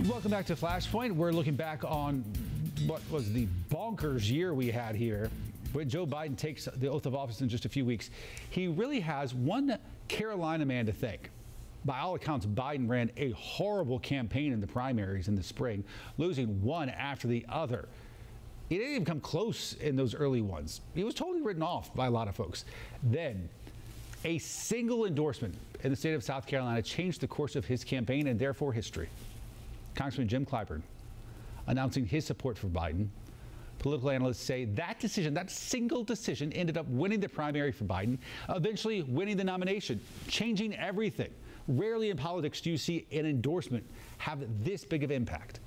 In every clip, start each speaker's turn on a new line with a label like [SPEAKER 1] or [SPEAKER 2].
[SPEAKER 1] Welcome back to Flashpoint. We're looking back on what was the bonkers year we had here. When Joe Biden takes the oath of office in just a few weeks, he really has one Carolina man to thank. By all accounts, Biden ran a horrible campaign in the primaries in the spring, losing one after the other. He didn't even come close in those early ones. He was totally written off by a lot of folks. Then, a single endorsement in the state of South Carolina changed the course of his campaign and therefore history. Congressman Jim Clyburn announcing his support for Biden. Political analysts say that decision, that single decision, ended up winning the primary for Biden, eventually winning the nomination, changing everything. Rarely in politics do you see an endorsement have this big of impact.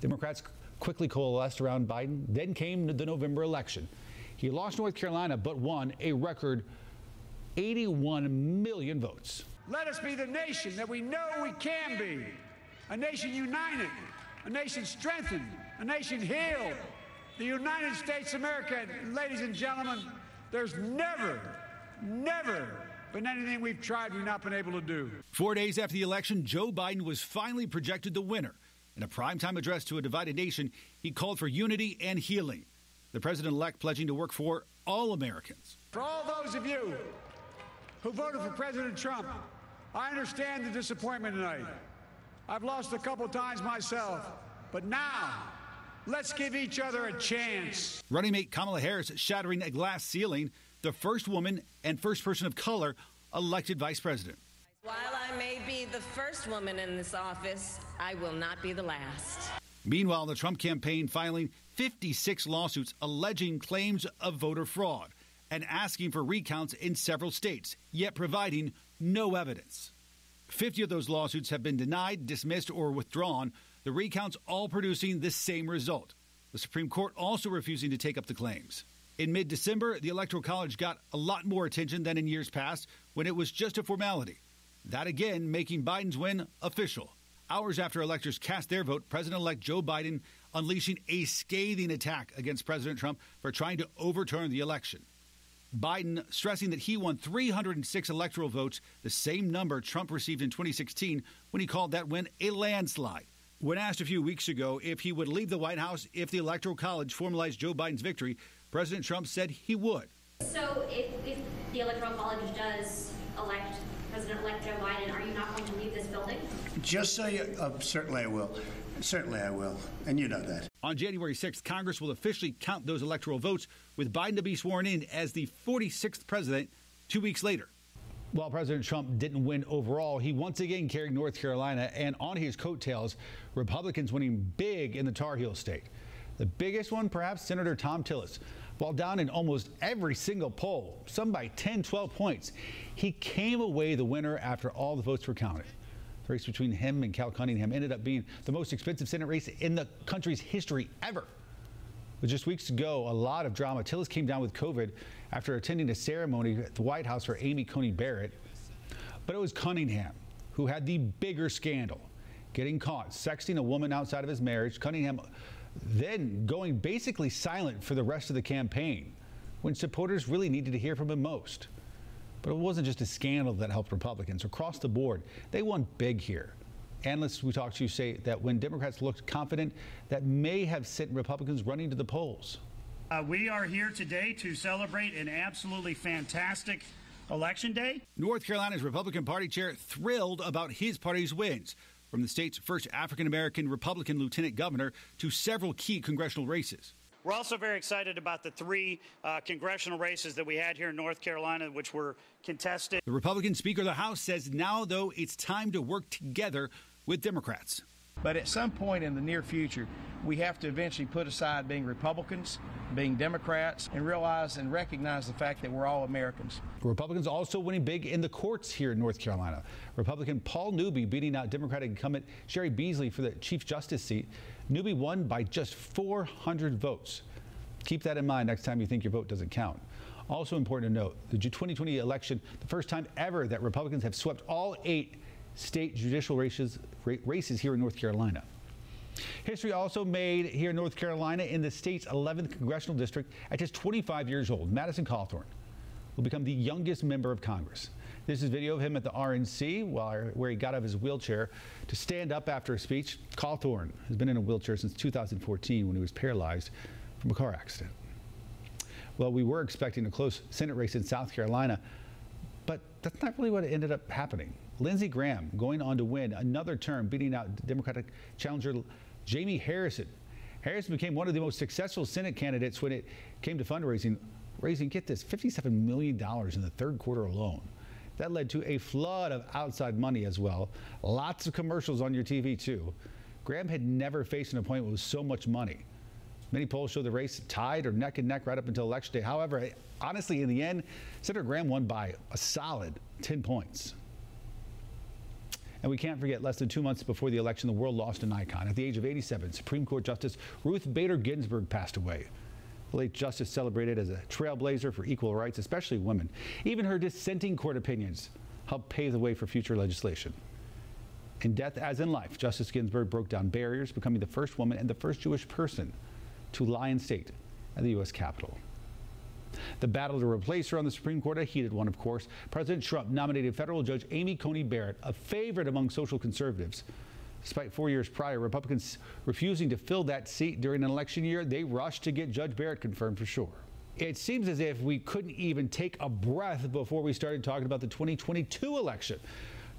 [SPEAKER 1] Democrats quickly coalesced around Biden. Then came the November election. He lost North Carolina, but won a record 81 million votes.
[SPEAKER 2] Let us be the nation that we know we can be a nation united, a nation strengthened, a nation healed. The United States of America, ladies and gentlemen, there's never, never been anything we've tried we've not been able to do.
[SPEAKER 3] Four days after the election, Joe Biden was finally projected the winner. In a primetime address to a divided nation, he called for unity and healing. The president elect pledging to work for all Americans.
[SPEAKER 2] For all those of you who voted for President Trump, I understand the disappointment tonight. I've lost a couple times myself, but now let's give each other a chance.
[SPEAKER 3] Running mate Kamala Harris shattering a glass ceiling, the first woman and first person of color elected vice president.
[SPEAKER 4] While I may be the first woman in this office, I will not be the last.
[SPEAKER 3] Meanwhile, the Trump campaign filing 56 lawsuits alleging claims of voter fraud and asking for recounts in several states, yet providing no evidence. 50 of those lawsuits have been denied, dismissed, or withdrawn, the recounts all producing the same result. The Supreme Court also refusing to take up the claims. In mid December, the Electoral College got a lot more attention than in years past when it was just a formality. That again making Biden's win official. Hours after electors cast their vote, President elect Joe Biden unleashing a scathing attack against President Trump for trying to overturn the election. Biden stressing that he won 306 electoral votes, the same number Trump received in 2016 when he called that win a landslide. When asked a few weeks ago if he would leave the White House if the Electoral College formalized Joe Biden's victory, President Trump said he would.
[SPEAKER 5] So if, if the Electoral College does elect President-elect Joe Biden, are you not going to leave this building?
[SPEAKER 6] Just so you, uh, certainly I will. Certainly I will. And you know that.
[SPEAKER 3] On January 6th, Congress will officially count those electoral votes with Biden to be sworn in as the 46th president two weeks later.
[SPEAKER 1] While President Trump didn't win overall, he once again carried North Carolina, and on his coattails, Republicans winning big in the Tar Heel state. The biggest one, perhaps Senator Thom Tillis. While down in almost every single poll, some by 10, 12 points, he came away the winner after all the votes were counted. The race between him and Cal Cunningham ended up being the most expensive Senate race in the country's history ever. But just weeks ago, a lot of drama. Tillis came down with COVID after attending a ceremony at the White House for Amy Coney Barrett. But it was Cunningham who had the bigger scandal, getting caught sexting a woman outside of his marriage. Cunningham then going basically silent for the rest of the campaign when supporters really needed to hear from him most. But it wasn't just a scandal that helped Republicans. Across the board, they won big here. Analysts we talked to say that when Democrats looked confident, that may have sent Republicans running to the polls.
[SPEAKER 7] Uh, we are here today to celebrate an absolutely fantastic election day.
[SPEAKER 3] North Carolina's Republican Party chair thrilled about his party's wins from the state's first African American Republican lieutenant governor to several key congressional races.
[SPEAKER 7] We're also very excited about the three uh, congressional races that we had here in North Carolina, which were contested.
[SPEAKER 3] The Republican Speaker of the House says now, though, it's time to work together with Democrats.
[SPEAKER 8] But at some point in the near future, we have to eventually put aside being Republicans, being Democrats, and realize and recognize the fact that we're all Americans.
[SPEAKER 1] Republicans also winning big in the courts here in North Carolina. Republican Paul Newby beating out Democratic incumbent Cheri Beasley for the Chief Justice seat. Newby won by just 400 votes. Keep that in mind next time you think your vote doesn't count. Also important to note, the 2020 election, the first time ever that Republicans have swept all eight state judicial races, races here in North Carolina. History also made here in North Carolina in the state's 11th congressional district at just 25 years old. Madison Cawthorn will become the youngest member of Congress. This is video of him at the RNC while, where he got out of his wheelchair to stand up after a speech. Cawthorn has been in a wheelchair since 2014 when he was paralyzed from a car accident. Well, we were expecting a close Senate race in South Carolina, but that's not really what ended up happening. Lindsey Graham going on to win another term, beating out Democratic challenger Jamie Harrison. Harrison became one of the most successful Senate candidates when it came to fundraising, raising, get this, $57 million in the third quarter alone. That led to a flood of outside money as well. Lots of commercials on your TV, too. Graham had never faced an appointment with so much money. Many polls show the race tied or neck and neck right up until election day. However, honestly, in the end, Senator Graham won by a solid 10 points. And we can't forget, less than two months before the election, the world lost an icon. At the age of 87, Supreme Court Justice Ruth Bader Ginsburg passed away. The late justice celebrated as a trailblazer for equal rights, especially women. Even her dissenting court opinions helped pave the way for future legislation. In death as in life, Justice Ginsburg broke down barriers, becoming the first woman and the first Jewish person to lie in state at the U.S. Capitol. The battle to replace her on the Supreme Court, a heated one, of course. President Trump nominated federal judge Amy Coney Barrett, a favorite among social conservatives. Despite four years prior, Republicans refusing to fill that seat during an election year, they rushed to get Judge Barrett confirmed for sure. It seems as if we couldn't even take a breath before we started talking about the 2022 election.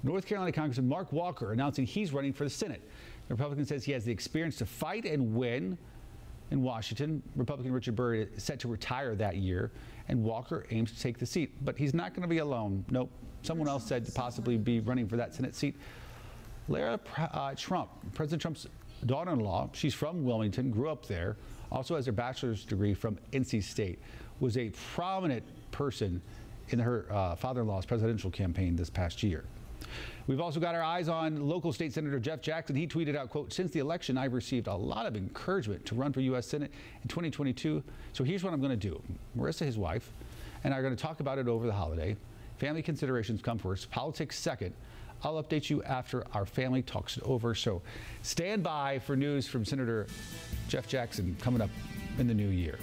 [SPEAKER 1] North Carolina Congressman Mark Walker announcing he's running for the Senate. The Republican says he has the experience to fight and win. In Washington, Republican Richard Burr is set to retire that year, and Walker aims to take the seat. But he's not going to be alone. Nope. Someone else said to possibly be running for that Senate seat. Lara uh, Trump, President Trump's daughter in law, she's from Wilmington, grew up there, also has her bachelor's degree from NC State, was a prominent person in her uh, father in law's presidential campaign this past year. We've also got our eyes on local state senator Jeff Jackson. He tweeted out, quote, since the election, I've received a lot of encouragement to run for U.S. Senate in 2022. So here's what I'm going to do. Marissa, his wife, and I are going to talk about it over the holiday. Family considerations come first, politics second. I'll update you after our family talks it over. So stand by for news from Senator Jeff Jackson coming up in the new year.